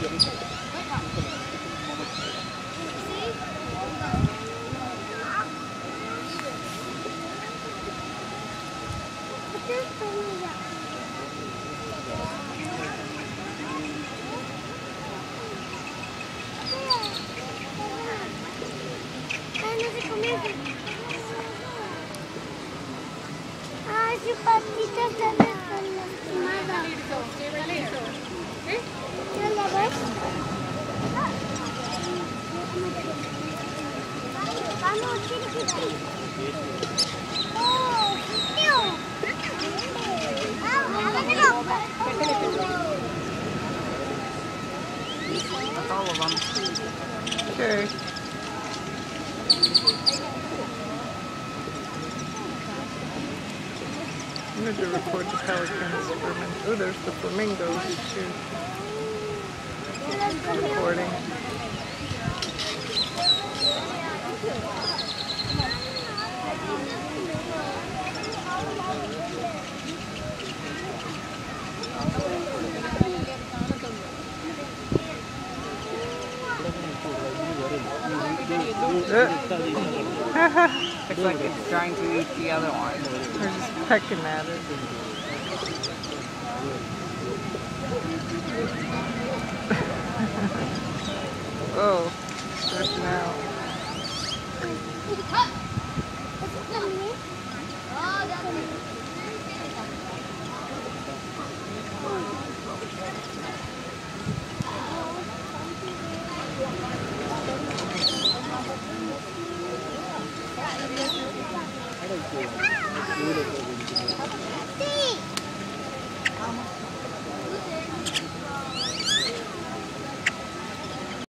Ah, je suis pas petite, ça, ça, ça, ça, ça. That's all of them. Okay. I'm going to record the pelicans. Flamin- oh, there's the flamingos too. Recording. Looks like it's trying to eat the other one. They're just pecking at it. oh, stretching out.